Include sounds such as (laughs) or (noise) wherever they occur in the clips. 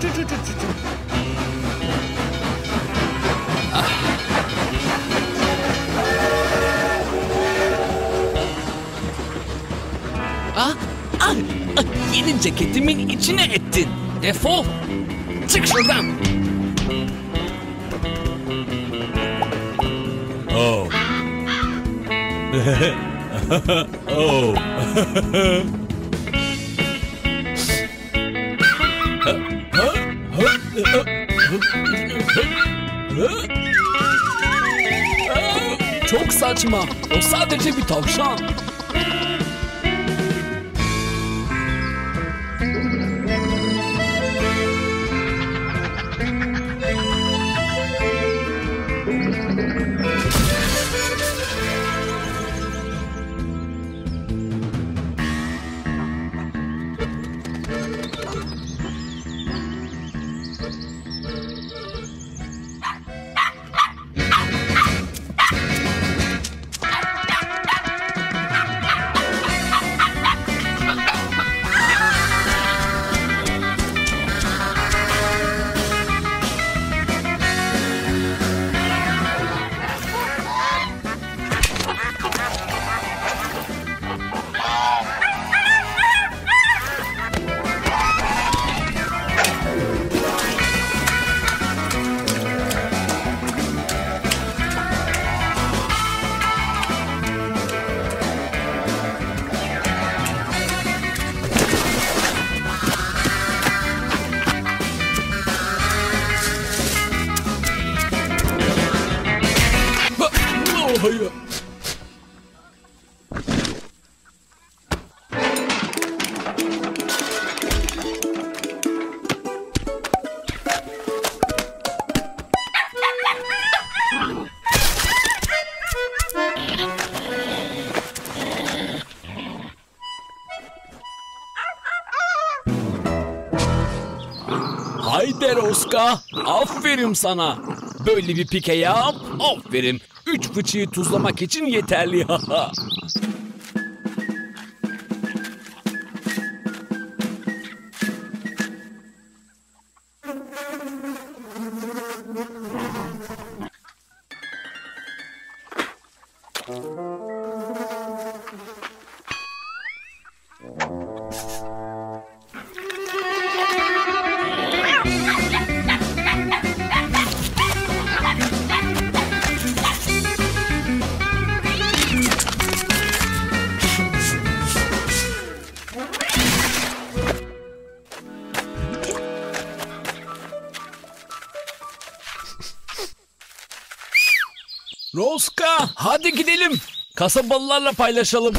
çu çu çu çu. Ah, ah, ah, yeni ceketimin içine ettin. Defol. Çık şuradan. Oh. (laughs) oh. (laughs) saçma. O sadece bir tavşan. Aferin sana. Böyle bir pike yap, aferin. Üç fıçıyı tuzlamak için yeterli. (laughs) Kasabalılarla paylaşalım.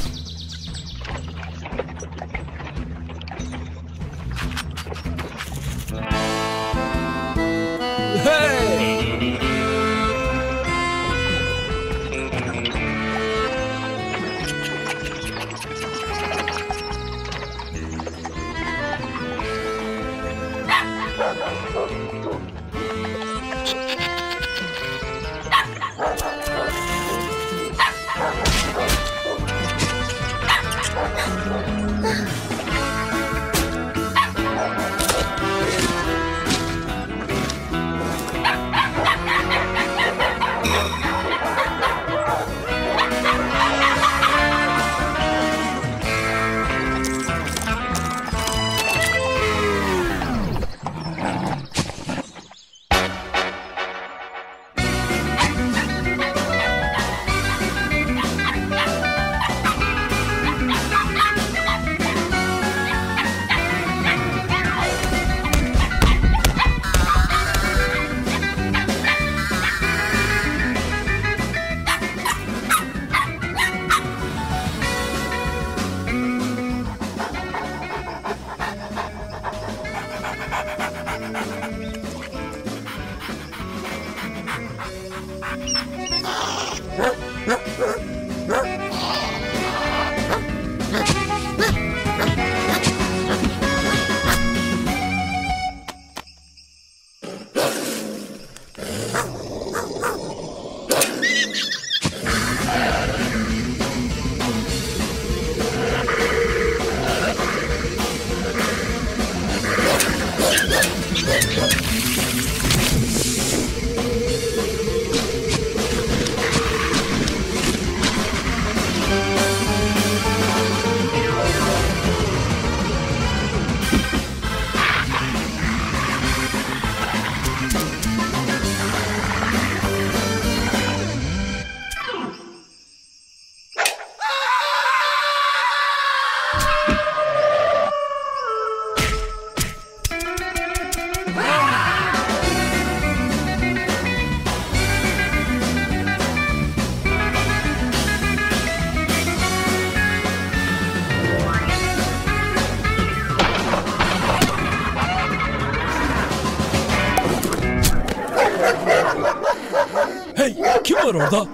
Var orada?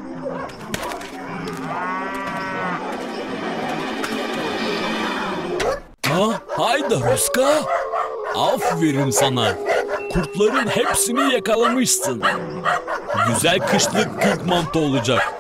Ha, hayda Ruska. Aferin sana. Kurtların hepsini yakalamışsın. Güzel kışlık kürk mantı olacak.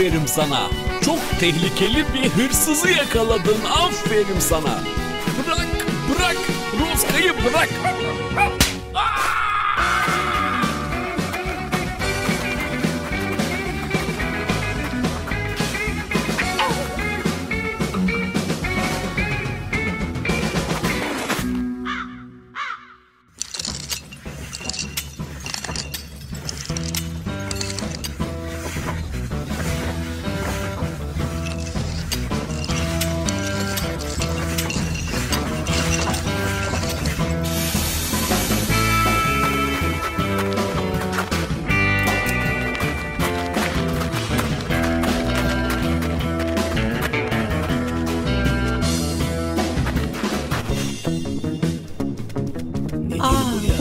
Aferin sana. Çok tehlikeli bir hırsızı yakaladın aferin sana. Bırak bırak Roska'yı bırak.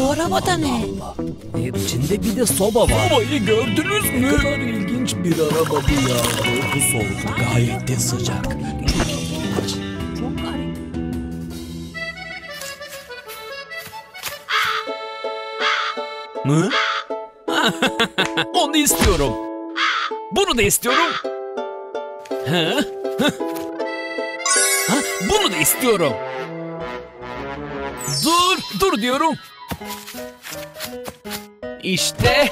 Bu araba da ne? İçinde bir de soba var. Sobayı gördünüz mü? Ne kadar ilginç bir araba bu ya. Bu soğuk gayet de sıcak. Çok ilginç. Çok garip. Mı? Onu istiyorum. Bunu da istiyorum. Ha? Ha, bunu da istiyorum. Dur, dur diyorum. İşte.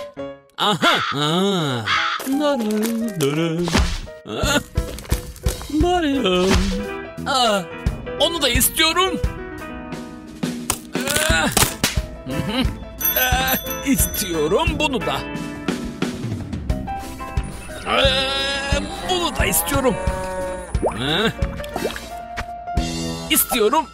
Aha. Ha. Narı. Aa, onu da istiyorum. Ah. Hı. Ah, istiyorum bunu da. Ah, bunu da istiyorum. Ah. İstiyorum.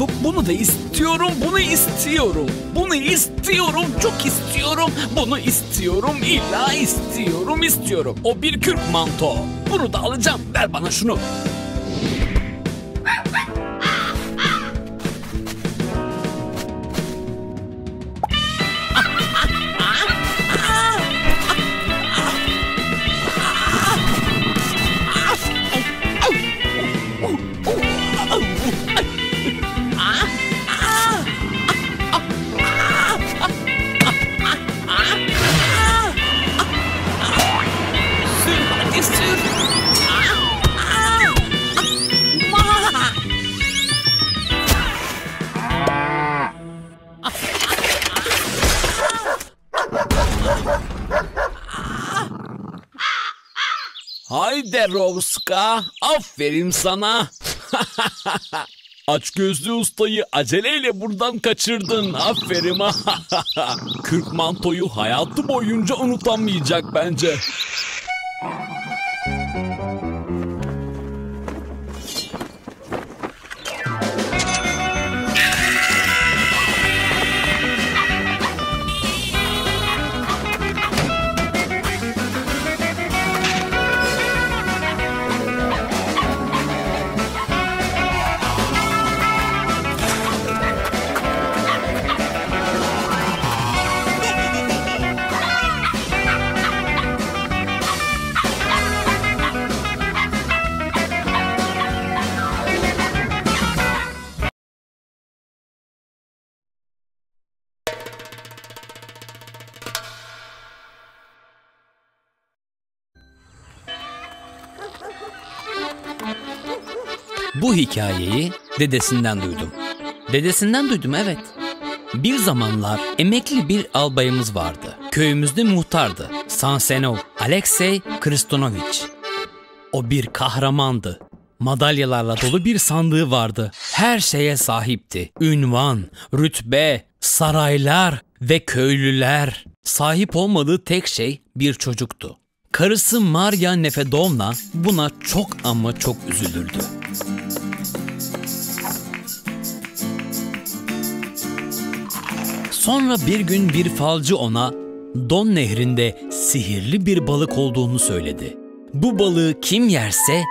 Bu, bunu da istiyorum, bunu istiyorum. Bunu istiyorum, çok istiyorum. Bunu istiyorum, illa istiyorum, istiyorum. O bir kürk manto. Bunu da alacağım. Ver bana şunu. Aferin sana. (laughs) Aç gözlü ustayı aceleyle buradan kaçırdın. Aferin. (laughs) Kırk mantoyu hayatı boyunca unutamayacak bence. Bu hikayeyi dedesinden duydum. Dedesinden duydum evet. Bir zamanlar emekli bir albayımız vardı. Köyümüzde muhtardı. Sansenov Alexey Kristonovich. O bir kahramandı. Madalyalarla dolu bir sandığı vardı. Her şeye sahipti. Ünvan, rütbe, saraylar ve köylüler. Sahip olmadığı tek şey bir çocuktu. Karısı Maria Nefedovna buna çok ama çok üzülürdü. Sonra bir gün bir falcı ona Don Nehri'nde sihirli bir balık olduğunu söyledi. Bu balığı kim yerse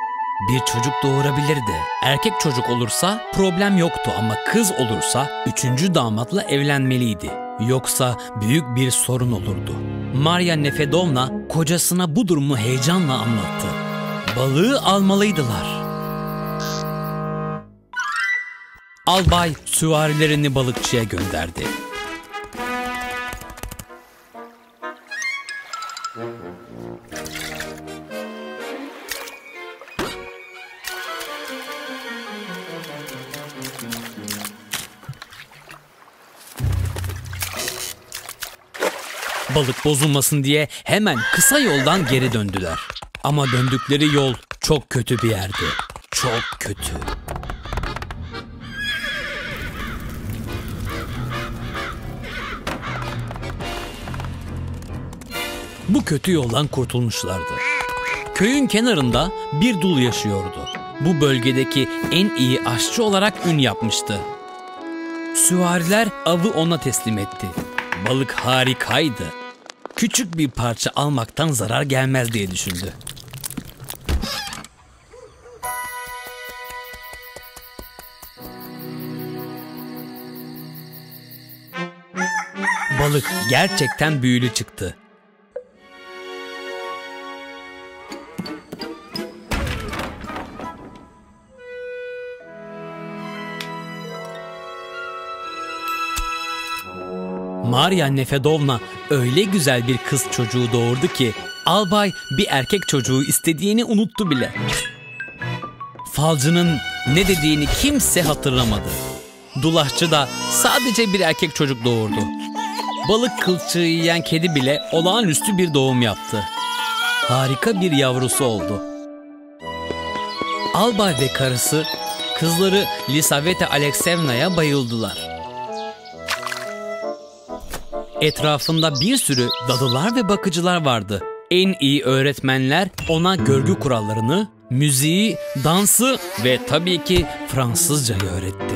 bir çocuk doğurabilirdi. Erkek çocuk olursa problem yoktu ama kız olursa üçüncü damatla evlenmeliydi. Yoksa büyük bir sorun olurdu. Maria Nefedovna kocasına bu durumu heyecanla anlattı. Balığı almalıydılar. Albay süvarilerini balıkçıya gönderdi. Balık bozulmasın diye hemen kısa yoldan geri döndüler. Ama döndükleri yol çok kötü bir yerdi. Çok kötü. Bu kötü yoldan kurtulmuşlardı. Köyün kenarında bir dul yaşıyordu. Bu bölgedeki en iyi aşçı olarak ün yapmıştı. Süvariler avı ona teslim etti. Balık harikaydı. Küçük bir parça almaktan zarar gelmez diye düşündü. Balık gerçekten büyülü çıktı. Maria Nefedovna öyle güzel bir kız çocuğu doğurdu ki albay bir erkek çocuğu istediğini unuttu bile. Falcının ne dediğini kimse hatırlamadı. Dulaşçı da sadece bir erkek çocuk doğurdu. Balık kılçığı yiyen kedi bile olağanüstü bir doğum yaptı. Harika bir yavrusu oldu. Albay ve karısı kızları Lisaveta Aleksevna'ya bayıldılar. Etrafında bir sürü dadılar ve bakıcılar vardı. En iyi öğretmenler ona görgü kurallarını, müziği, dansı ve tabii ki Fransızcayı öğretti.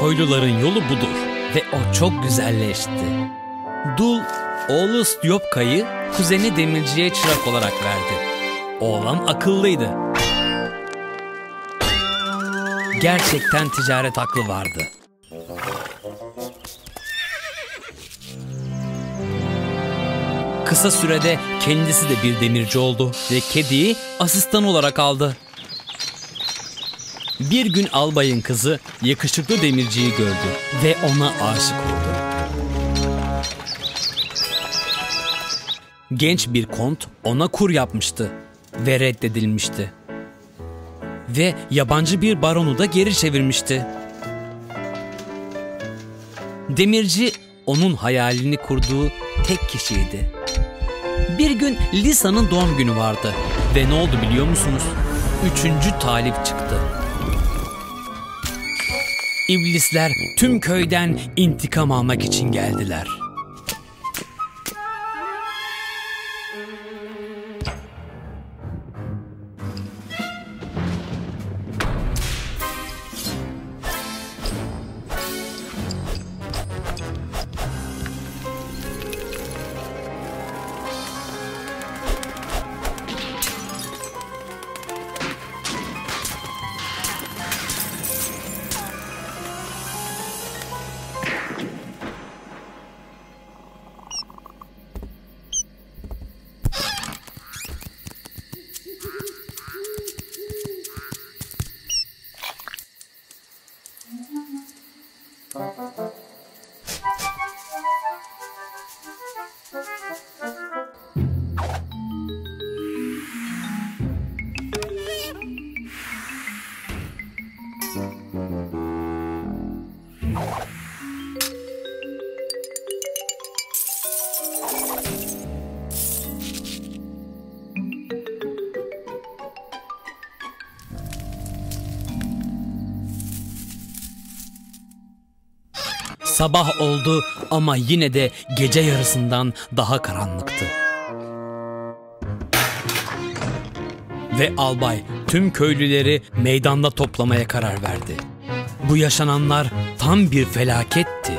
Soyluların yolu budur ve o çok güzelleşti. Dul, oğlu Styopka'yı kuzeni demirciye çırak olarak verdi. Oğlan akıllıydı. Gerçekten ticaret aklı vardı. Kısa sürede kendisi de bir demirci oldu ve kediyi asistan olarak aldı. Bir gün albayın kızı yakışıklı demirciyi gördü ve ona aşık oldu. Genç bir kont ona kur yapmıştı ve reddedilmişti. Ve yabancı bir baronu da geri çevirmişti. Demirci onun hayalini kurduğu tek kişiydi. Bir gün Lisa'nın doğum günü vardı ve ne oldu biliyor musunuz? Üçüncü talip çıktı. İblisler tüm köyden intikam almak için geldiler. Sabah oldu ama yine de gece yarısından daha karanlıktı. Ve albay tüm köylüleri meydanda toplamaya karar verdi. Bu yaşananlar tam bir felaketti.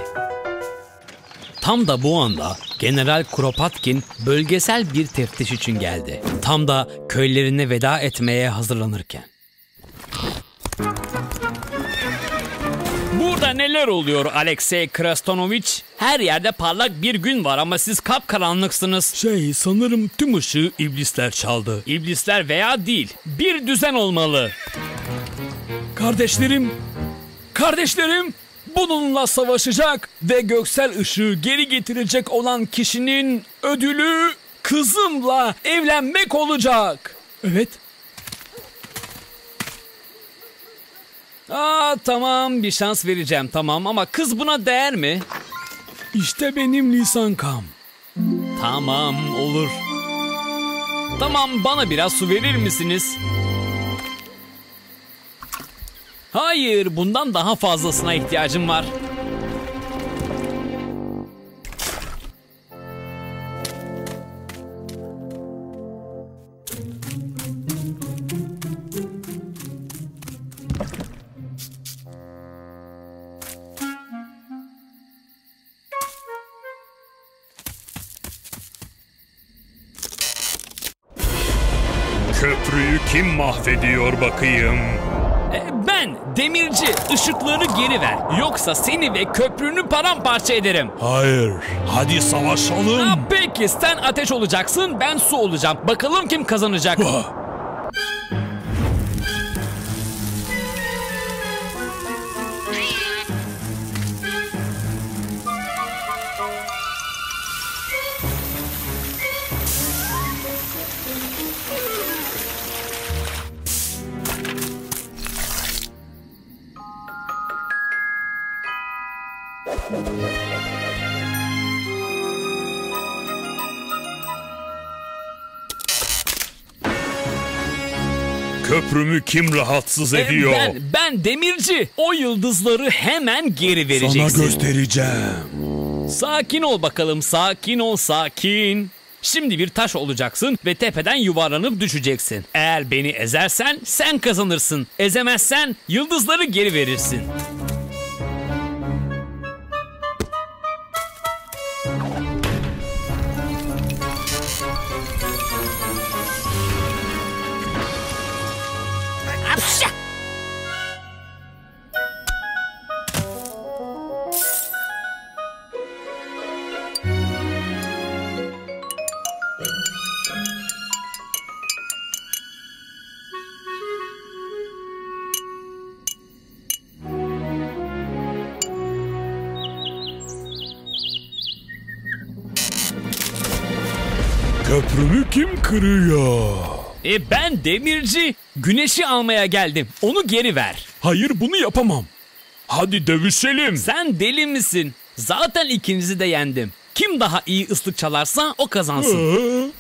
Tam da bu anda General Kuropatkin bölgesel bir teftiş için geldi. Tam da köylerine veda etmeye hazırlanırken. Burada neler oluyor Alexey Krastonovich? Her yerde parlak bir gün var ama siz kapkaranlıksınız. Şey sanırım tüm ışığı iblisler çaldı. İblisler veya değil. Bir düzen olmalı. Kardeşlerim, kardeşlerim bununla savaşacak ve göksel ışığı geri getirecek olan kişinin ödülü kızımla evlenmek olacak. Evet. Aa tamam bir şans vereceğim tamam ama kız buna değer mi? İşte benim lisankam. Tamam olur. Tamam bana biraz su verir misiniz? Hayır bundan daha fazlasına ihtiyacım var. Kim mahvediyor bakayım? E, Ben demirci ışıkları geri ver. Yoksa seni ve köprünü paramparça ederim. Hayır. Hadi savaşalım. Ha, peki sen ateş olacaksın ben su olacağım. Bakalım kim kazanacak. Köprümü kim rahatsız E, ediyor? Ben, ben demirci. O yıldızları hemen geri vereceksin. göstereceğim. Sakin ol bakalım sakin ol sakin. Şimdi bir taş olacaksın ve tepeden yuvarlanıp düşeceksin. Eğer beni ezersen sen kazanırsın. Ezemezsen yıldızları geri verirsin. Köprümü kim kırıyor? E ben demirci. Güneşi almaya geldim. Onu geri ver. Hayır bunu yapamam. Hadi dövüşelim. Sen deli misin? Zaten ikinizi de yendim. Kim daha iyi ıslık çalarsa o kazansın. Ee?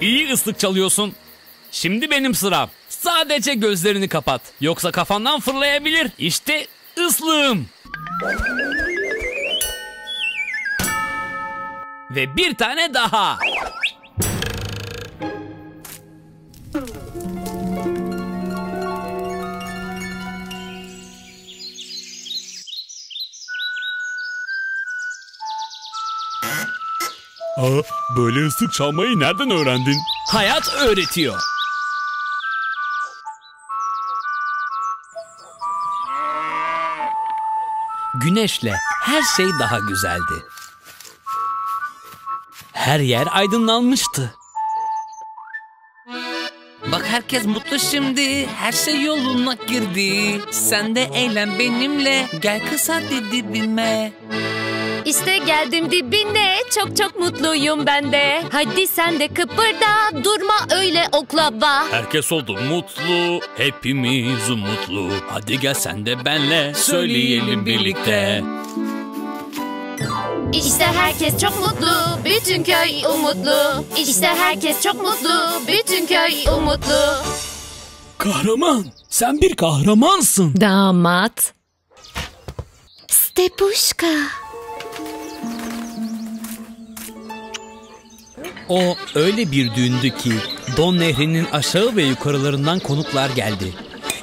İyi ıslık çalıyorsun. Şimdi benim sıram. Sadece gözlerini kapat. Yoksa kafandan fırlayabilir. İşte ıslığım. Ve bir tane daha. Aa, böyle ıslık çalmayı nereden öğrendin? Hayat öğretiyor. Güneşle her şey daha güzeldi. Her yer aydınlanmıştı. Bak herkes mutlu şimdi, her şey yoluna girdi. Sen de eğlen benimle, gel kız hadi dibime. Geldim dibine çok çok mutluyum ben de. Hadi sen de kıpırda durma öyle oklava. Herkes oldu mutlu, hepimiz mutlu. Hadi gel sen de benle söyleyelim birlikte. İşte herkes çok mutlu, bütün köy umutlu. İşte herkes çok mutlu, bütün köy umutlu. Kahraman, sen bir kahramansın. Damat. Stepuşka. O öyle bir düğündü ki Don Nehri'nin aşağı ve yukarılarından konuklar geldi.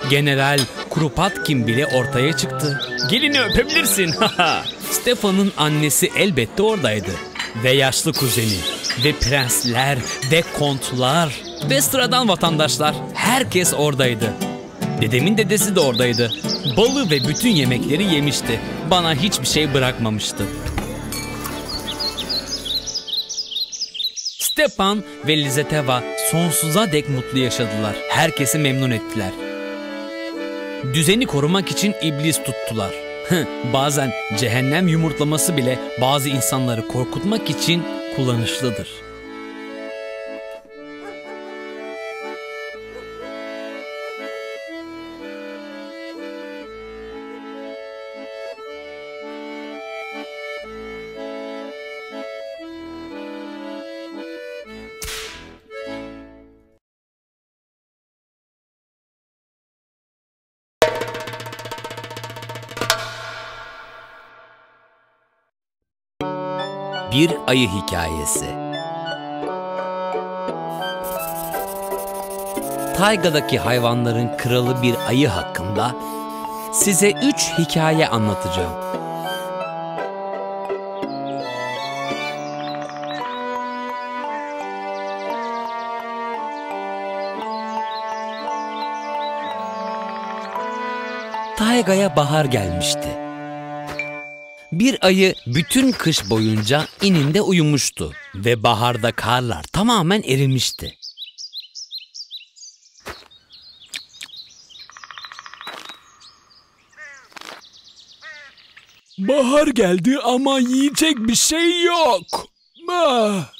General Krupatkin bile ortaya çıktı. Gelini öpebilirsin. (laughs) Stefan'ın annesi elbette oradaydı. Ve yaşlı kuzeni. Ve prensler ve kontlar ve sıradan vatandaşlar. Herkes oradaydı. Dedemin dedesi de oradaydı. Balı ve bütün yemekleri yemişti. Bana hiçbir şey bırakmamıştı. Stepan ve Lizeteva sonsuza dek mutlu yaşadılar. Herkesi memnun ettiler. Düzeni korumak için iblis tuttular. Bazen cehennem yumurtlaması bile bazı insanları korkutmak için kullanışlıdır. Bir ayı hikayesi. Tayga'daki hayvanların kralı bir ayı hakkında size üç hikaye anlatacağım. Tayga'ya bahar gelmişti. Bir ayı bütün kış boyunca ininde uyumuştu ve baharda karlar tamamen erimişti. Bahar geldi ama yiyecek bir şey yok. Ah.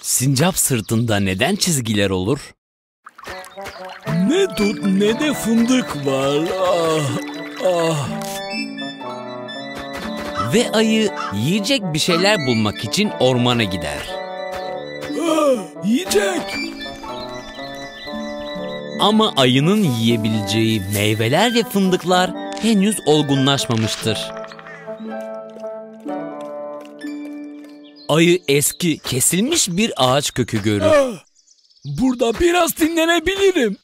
Sincap sırtında neden çizgiler olur? Ne dut ne de fındık var. Ah, ah. Ve ayı yiyecek bir şeyler bulmak için ormana gider. ah, (gasps) yiyecek. Ama ayının yiyebileceği meyveler ve fındıklar henüz olgunlaşmamıştır. Ayı eski, kesilmiş bir ağaç kökü görür. Ah, burada biraz dinlenebilirim.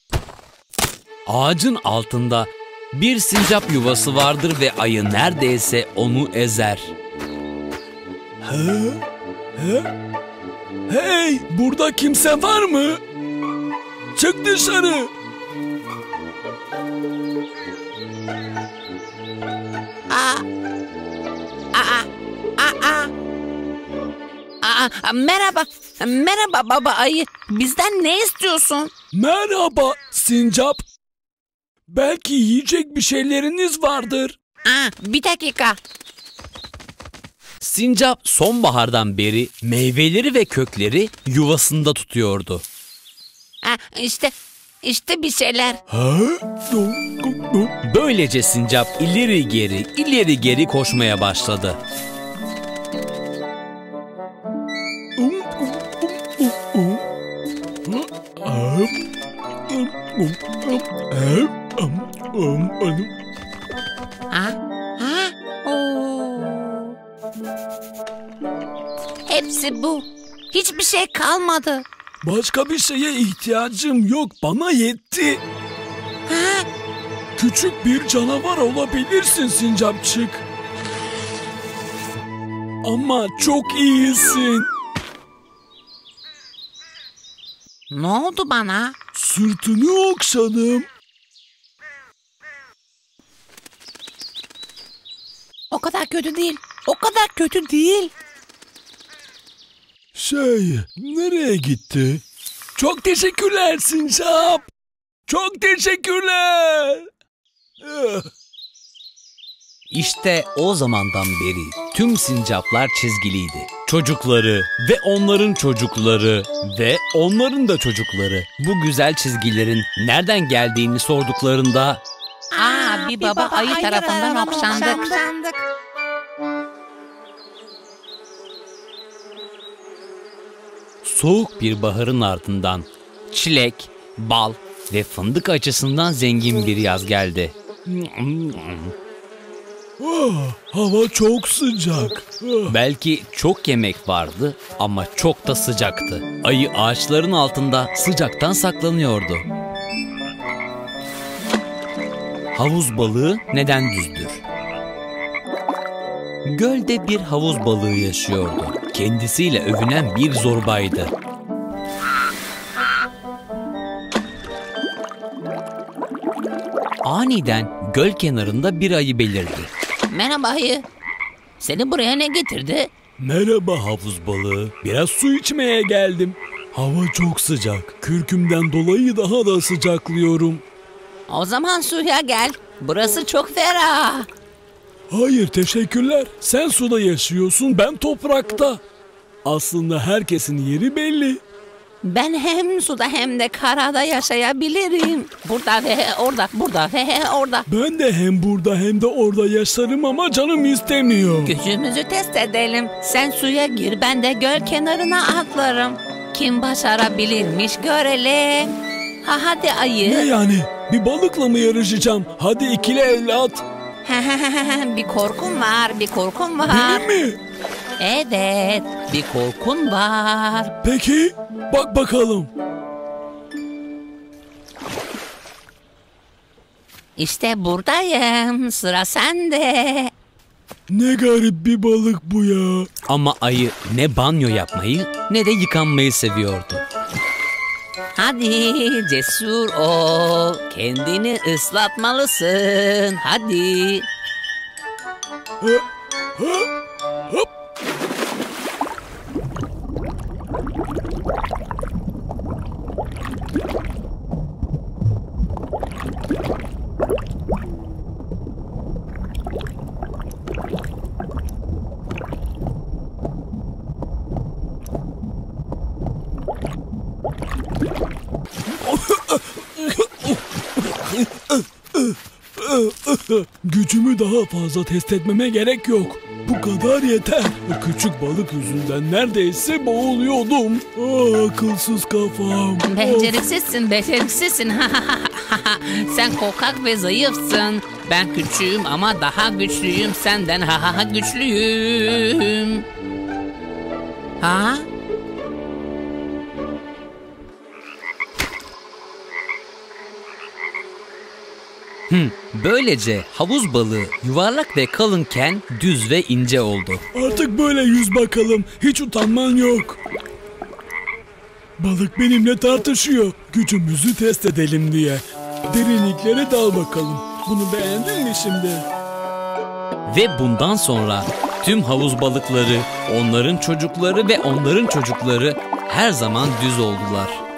Ağacın altında bir sincap yuvası vardır ve ayı neredeyse onu ezer. Hey, burada kimse var mı? Çık dışarı. Aa, merhaba, merhaba baba ayı. Bizden ne istiyorsun? Merhaba sincap. Belki yiyecek bir şeyleriniz vardır. Aa, bir dakika. Sincap sonbahardan beri meyveleri ve kökleri yuvasında tutuyordu. Ha, işte, işte bir şeyler. Ha? Böylece sincap ileri geri, ileri geri koşmaya başladı. Ha? Ha? Oo. Hepsi bu. Hiçbir şey kalmadı. Başka bir şeye ihtiyacım yok. Bana yetti. Ha? Küçük bir canavar olabilirsin sincapçık. Ama çok iyisin. Ne oldu bana? Sırtını okşadım. O kadar kötü değil. O kadar kötü değil. Şey, nereye gitti? Çok teşekkürler sincap. Çok teşekkürler. İşte o zamandan beri tüm sincaplar çizgiliydi. Çocukları ve onların çocukları ve onların da çocukları bu güzel çizgilerin nereden geldiğini sorduklarında bir baba ayı tarafından okşandık. soğuk bir baharın ardından çilek, bal ve fındık açısından zengin bir yaz geldi. (gasps) Hava çok sıcak. Belki çok yemek vardı ama çok da sıcaktı. Ayı ağaçların altında sıcaktan saklanıyordu. Havuz balığı neden düzdür? Gölde bir havuz balığı yaşıyordu. Kendisiyle övünen bir zorbaydı. Aniden göl kenarında bir ayı belirdi. Merhaba ayı. Seni buraya ne getirdi? Merhaba havuz balığı. Biraz su içmeye geldim. Hava çok sıcak. Kürkümden dolayı daha da sıcaklıyorum. O zaman suya gel. Burası çok ferah. Hayır teşekkürler. Sen suda yaşıyorsun ben toprakta. Aslında herkesin yeri belli. Ben hem suda hem de karada yaşayabilirim. Burada ve orada, burada ve orada. Ben de hem burada hem de orada yaşarım ama canım istemiyor. Gücümüzü test edelim. Sen suya gir, ben de göl kenarına atlarım. Kim başarabilirmiş görelim. Ha hadi Ne ayı. yani? Bir balıkla mı yarışacağım? Hadi ikili evlat. bir korkun var, bir korkun var. Benim mi? Evet, bir korkun var. Peki bak bakalım. İşte buradayım, sıra sende. Ne garip bir balık bu ya. Ama ayı ne banyo yapmayı ne de yıkanmayı seviyordu. Hadi cesur ol, kendini ıslatmalısın. Hadi. Ha, ha, hop. Gücümü daha fazla test etmeme gerek yok. Bu kadar yeter. Küçük balık yüzünden neredeyse boğuluyordum. Ah, akılsız kafam. Beceriksizsin, beceriksizsin. (laughs) Sen korkak ve zayıfsın. Ben küçüğüm ama daha güçlüyüm senden. (laughs) Ha ha güçlüyüm. Ha? Böylece havuz balığı yuvarlak ve kalınken düz ve ince oldu. Artık böyle yüz bakalım. Hiç utanman yok. Balık benimle tartışıyor. Gücümüzü test edelim diye. Derinliklere dal bakalım. Bunu beğendin mi şimdi? Ve bundan sonra tüm havuz balıkları, onların çocukları ve onların çocukları her zaman düz oldular.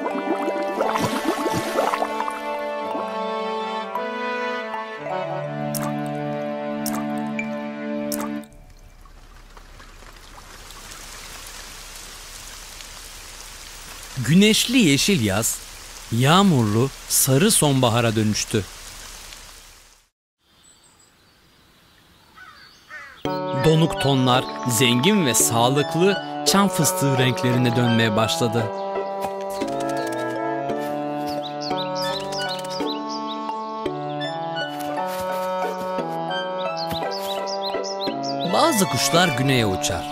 Güneşli yeşil yaz, yağmurlu sarı sonbahara dönüştü. Donuk tonlar zengin ve sağlıklı çam fıstığı renklerine dönmeye başladı. Bazı kuşlar güneye uçar.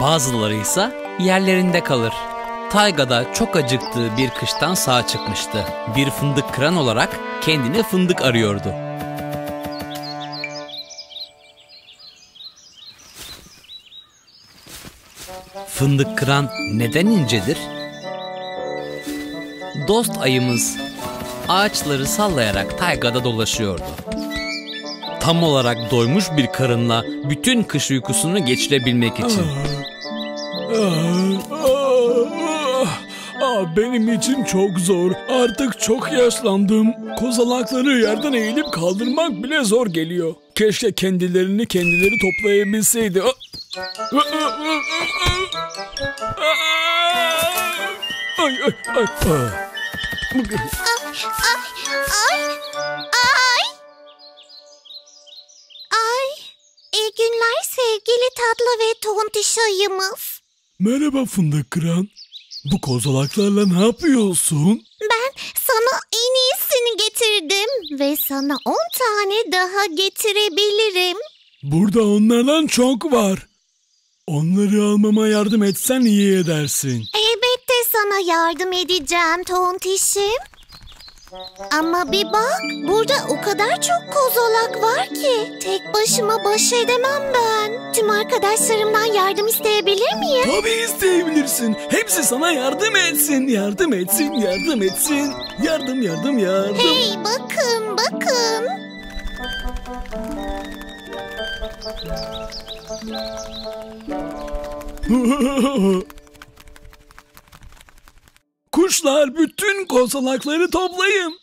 Bazıları ise yerlerinde kalır. Taygada çok acıktığı bir kıştan sağ çıkmıştı. Bir fındık kıran olarak kendine fındık arıyordu. Fındık kıran neden incedir? Dost ayımız ağaçları sallayarak taygada dolaşıyordu. Tam olarak doymuş bir karınla bütün kış uykusunu geçirebilmek için. Benim için çok zor. Artık çok yaşlandım. Kozalakları yerden eğilip kaldırmak bile zor geliyor. Keşke kendilerini kendileri toplayabilseydi. Ay ay ay. ay. Ay, ay, ay. Ay, iyi günler sevgili tatlı ve tontiş ayımız. Merhaba fındık kıran. Bu kozalaklarla ne yapıyorsun? Ben sana en iyisini getirdim ve sana on tane daha getirebilirim. Burada onlardan çok var. Onları almama yardım etsen iyi edersin. Elbette sana yardım edeceğim tontişim. Ama bir bak, burada o kadar çok kozolak var ki tek başıma baş edemem ben. Tüm arkadaşlarımdan yardım isteyebilir miyim? Tabii isteyebilirsin. Hepsi sana yardım etsin, yardım etsin, yardım etsin. Yardım, yardım, yardım. Hey bakın bakın. (laughs) Kuşlar bütün kozalakları toplayın.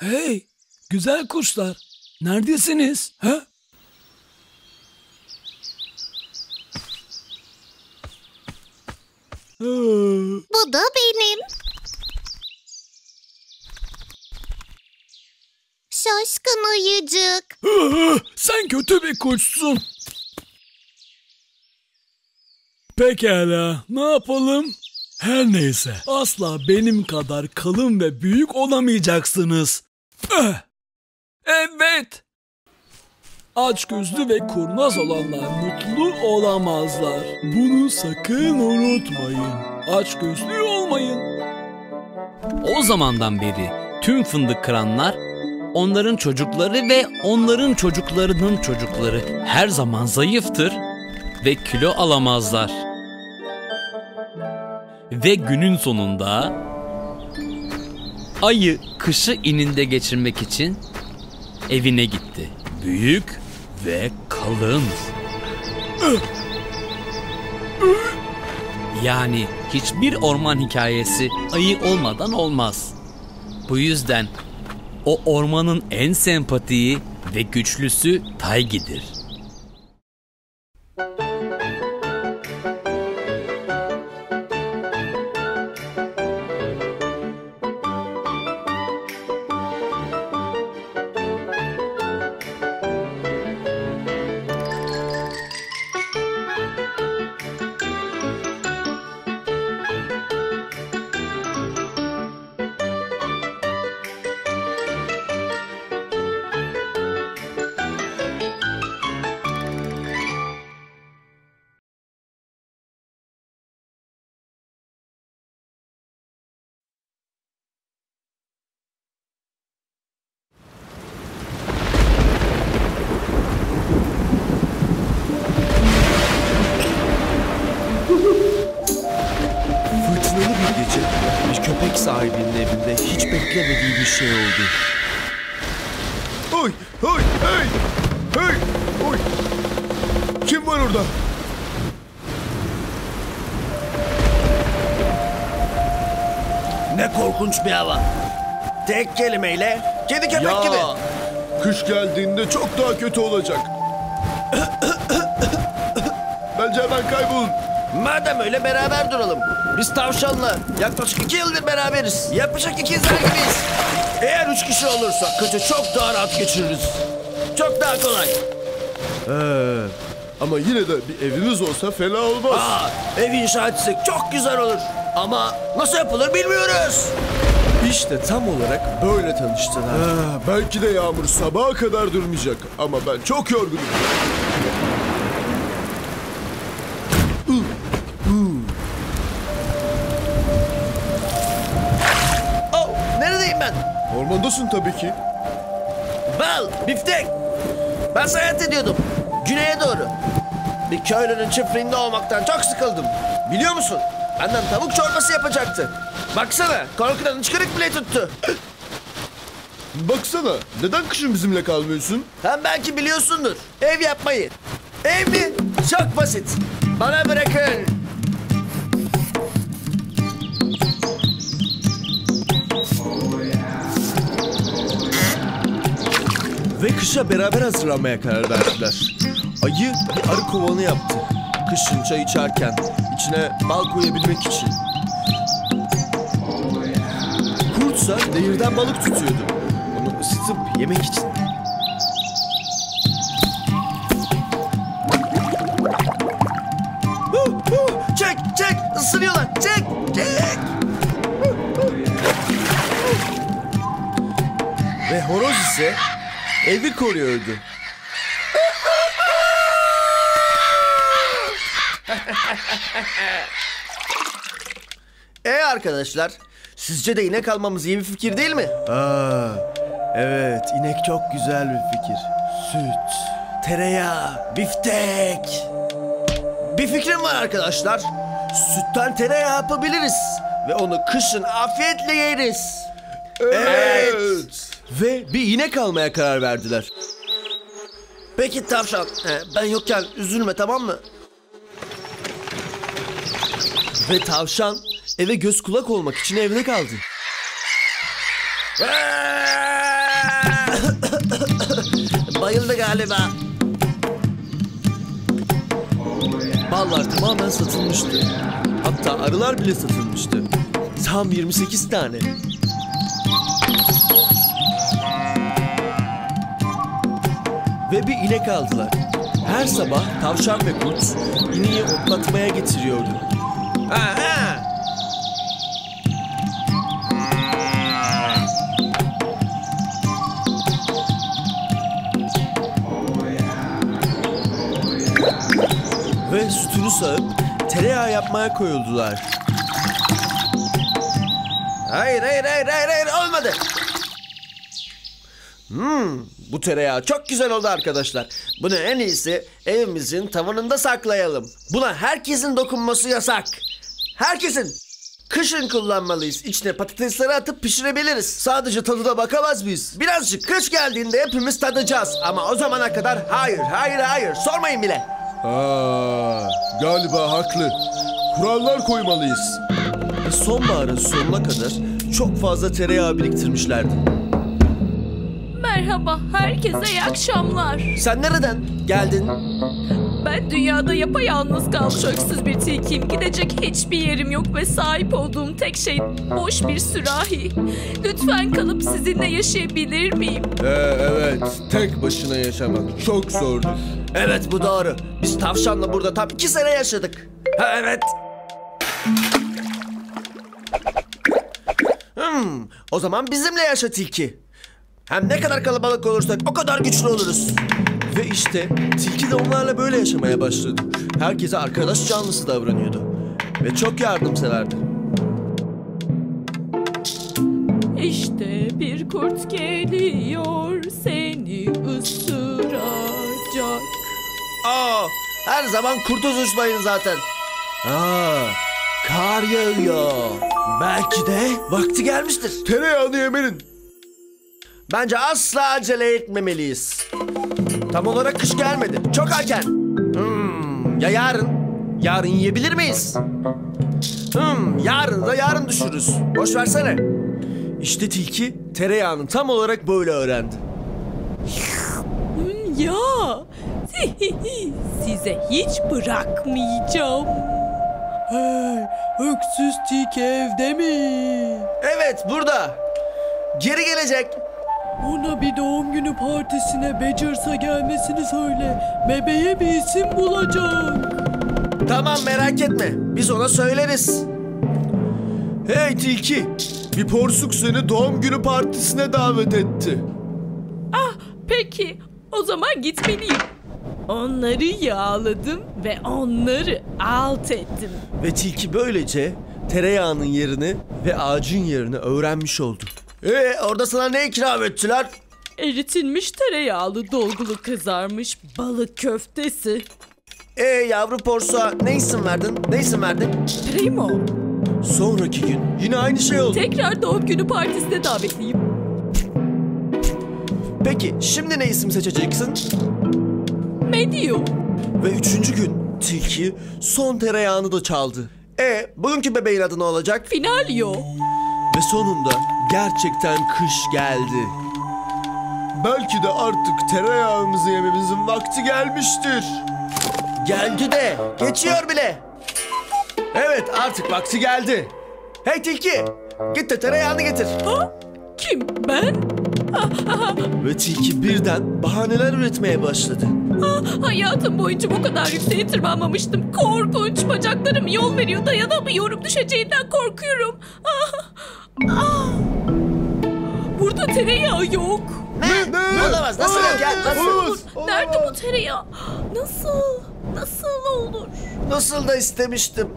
Hey, güzel kuşlar. Neredesiniz? Ha? Aa. Bu da benim. Şaşkın ayıcık. (gasps) Sen kötü bir kuşsun. Pekala, ne yapalım? Her neyse, asla benim kadar kalın ve büyük olamayacaksınız. Evet. Açgözlü ve kurnaz olanlar mutlu olamazlar. Bunu sakın unutmayın. Açgözlü olmayın. O zamandan beri tüm fındık kıranlar onların çocukları ve onların çocuklarının çocukları her zaman zayıftır ve kilo alamazlar. Ve günün sonunda ayı kışı ininde geçirmek için evine gitti. Büyük ve kalın. Yani hiçbir orman hikayesi ayı olmadan olmaz. Bu yüzden o ormanın en sempatiği ve güçlüsü Taygi'dir. Sahibinin evinde hiç beklemediği bir şey oldu. Oy, oy, hey, hey, oy. Kim var orada? Ne korkunç bir hava. Tek kelimeyle kedi köpek Ya, gibi. kış geldiğinde çok daha kötü olacak. Bence hemen kaybolun. Madem öyle beraber duralım. Biz tavşanla yaklaşık iki yıldır beraberiz. Yapışık ikizler gibiyiz. Eğer üç kişi olursak kışı çok daha rahat geçiririz. Çok daha kolay. Ee, ama yine de bir evimiz olsa fena olmaz. Aa, ev inşa etsek çok güzel olur. Ama nasıl yapılır bilmiyoruz. İşte tam olarak böyle tanıştılar. Ee, belki de yağmur sabaha kadar durmayacak. Ama ben çok yorgunum. Ormandasın tabii ki. Bal, biftek. Ben seyahat ediyordum. Güneye doğru. Bir köylünün çiftliğinde olmaktan çok sıkıldım. Biliyor musun? Benden tavuk çorbası yapacaktı. Baksana korkudan hıçkırık bile tuttu. (clears throat) Baksana neden kışın bizimle kalmıyorsun? Hem belki biliyorsundur. Ev yapmayı. Ev mi? Çok basit. Bana bırakın. Ve kışa beraber hazırlanmaya karar verdiler. Ayı bir arı kovanı yaptı. Kışın çay içerken içine bal koyabilmek için. Kurtsa nehirden balık tutuyordu. Onu ısıtıp yemek için. Çek, çek. Isırıyorlar. Çek, çek. Ve horoz ise evi koruyordu. (laughs) E arkadaşlar, sizce de inek almamız iyi bir fikir değil mi? Aa, evet inek çok güzel bir fikir. Süt, Tereyağı, biftek. Bir fikrim var arkadaşlar. Sütten tereyağı yapabiliriz. Ve onu kışın afiyetle yeriz. Evet. Ve bir inek almaya karar verdiler. Peki tavşan, he, ben yokken üzülme tamam mı? Ve tavşan eve göz kulak olmak için evde kaldı. (coughs) Bayıldı galiba. Ballar tamamen satılmıştı. Hatta arılar bile satılmıştı. Tam 28 tane. Ve bir inek aldılar. Her sabah tavşan ve kurt ineği otlatmaya getiriyordu. Aha! Ve sütünü sağıp tereyağı yapmaya koyuldular. Hayır hayır hayır hayır hayır olmadı. Hmm, bu tereyağı çok güzel oldu arkadaşlar. Bunu en iyisi evimizin tavanında saklayalım. Buna herkesin dokunması yasak. Herkesin. Kışın kullanmalıyız. İçine patatesleri atıp pişirebiliriz. Sadece tadına bakamaz mıyız? Birazcık kış geldiğinde hepimiz tadacağız. Ama o zamana kadar hayır, hayır, hayır. Sormayın bile. Aa, galiba haklı. Kurallar koymalıyız. Sonbaharın sonuna kadar çok fazla tereyağı biriktirmişlerdi. Merhaba, herkese iyi akşamlar. Sen nereden geldin? Ben dünyada yapayalnız kalmış öksüz bir tilkiyim. Gidecek hiçbir yerim yok ve sahip olduğum tek şey boş bir sürahi. Lütfen kalıp sizinle yaşayabilir miyim? Ee, evet, tek başına yaşamak çok zordur. Evet bu doğru. Biz tavşanla burada tam iki sene yaşadık. Ha, evet. Hmm, o zaman bizimle yaşa tilki. Hem ne kadar kalabalık olursak o kadar güçlü oluruz. Ve işte tilki de onlarla böyle yaşamaya başladı. Herkese arkadaş canlısı davranıyordu. Ve çok yardımseverdi. İşte bir kurt geliyor seni ısıracak. Aa, her zaman kurtuz uçmayın zaten. Aa, kar yağıyor. Belki de vakti gelmiştir. Tereyağını yemenin. Bence asla acele etmemeliyiz. Tam olarak kış gelmedi. Çok erken. Hmm, ya yarın? Yarın yiyebilir miyiz? Hmm, yarın da yarın düşürürüz. Boş versene. İşte tilki tereyağını tam olarak böyle öğrendi. Ya (laughs) size hiç bırakmayacağım. Hey, öksüz tilki evde mi? Evet burada. Geri gelecek. Ona bir doğum günü partisine Badgers'a gelmesini söyle. Bebeğe bir isim bulacak. Tamam merak etme. Biz ona söyleriz. Hey tilki, bir porsuk seni doğum günü partisine davet etti. Peki o zaman gitmeliyim. Onları yağladım ve onları alt ettim. Ve tilki böylece tereyağının yerini ve ağacın yerini öğrenmiş oldu. Ee, orada sana ne ikram ettiler? Eritilmiş tereyağlı dolgulu kızarmış balık köftesi. Ee yavru porsuğa ne isim verdin? Ne isim verdin? Primo. Sonraki gün yine aynı şey oldu. Tekrar doğum günü partisine davetliyim. Peki şimdi ne isim seçeceksin? Medio. Ve üçüncü gün tilki son tereyağını da çaldı. E bugünkü bebeğin adı ne olacak? Finalio. Ve sonunda gerçekten kış geldi. Belki de artık tereyağımızı yememizin vakti gelmiştir. Geldi de geçiyor bile. Evet artık vakti geldi. Hey tilki git de tereyağını getir. Ha? Kim? Ben? Ve tilki birden bahaneler üretmeye başladı. Ah, hayatım boyunca bu kadar yükseğe tırmanmamıştım. Korkunç. Bacaklarım yol veriyor. Dayanamıyorum. Düşeceğinden korkuyorum. Ah, ah. Burada tereyağı yok. Ne? Olamaz nasıl yok ya? Nasıl? Olamaz. Nerede bu tereyağı? Nasıl? Nasıl olur? Nasıl da istemiştim.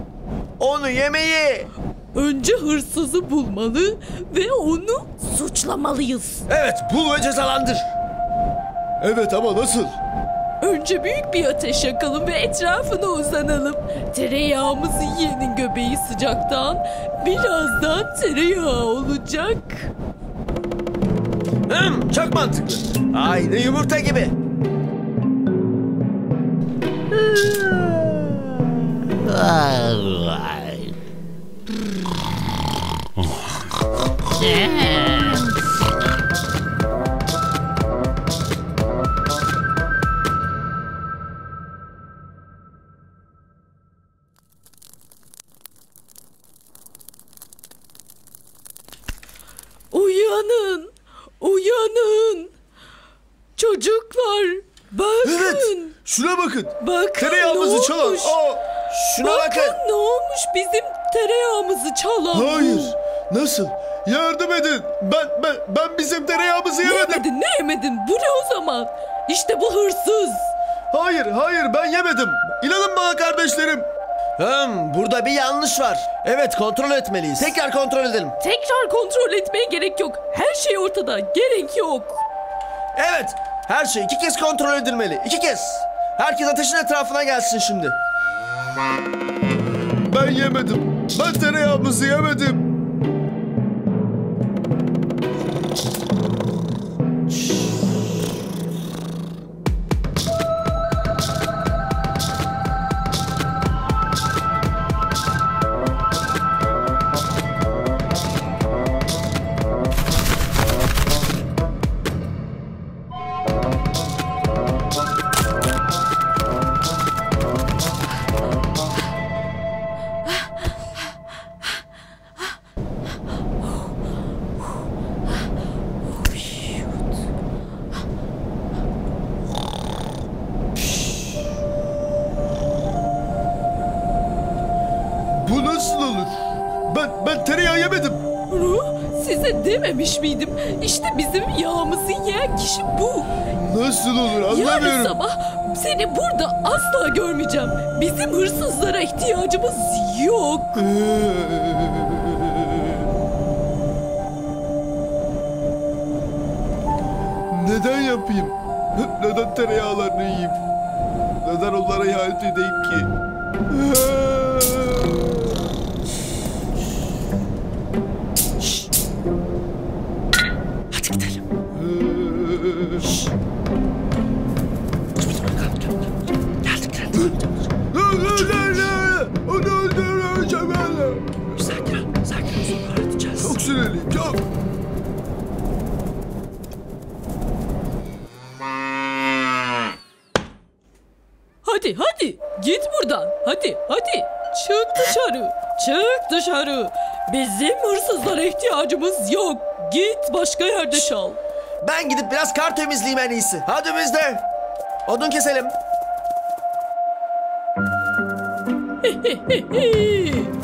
Onu yemeyi. Önce hırsızı bulmalı ve onu suçlamalıyız. Evet bul ve cezalandır. Evet ama nasıl? Önce büyük bir ateş yakalım ve etrafına uzanalım. Tereyağımızı yiyenin göbeği sıcaktan birazdan tereyağı olacak. Hmm, çok mantıklı. Aynı yumurta gibi. Tereyağımızı çalan bu. hayır. Nasıl? Yardım edin. Ben ben ben bizim tereyağımızı Ne yemedim. yemedin ne yemedin bu ne o zaman? İşte bu hırsız. Hayır, hayır ben yemedim. İnanın bana kardeşlerim. Hmm, burada bir yanlış var. Evet kontrol etmeliyiz. Tekrar kontrol edelim. Tekrar kontrol etmeye gerek yok. Her şey ortada. Gerek yok. Evet her şey iki kez kontrol edilmeli. İki kez. Herkes ateşin etrafına gelsin şimdi. Ben yemedim. Ben tereyağımızı yemedim. Seni burada asla görmeyeceğim. Bizim hırsızlara ihtiyacımız yok. Neden dışarı. Bizim hırsızlara ihtiyacımız yok. Git başka yerde çal. Ben gidip biraz kar temizleyeyim en iyisi. Hadi biz de. Odun keselim. (laughs)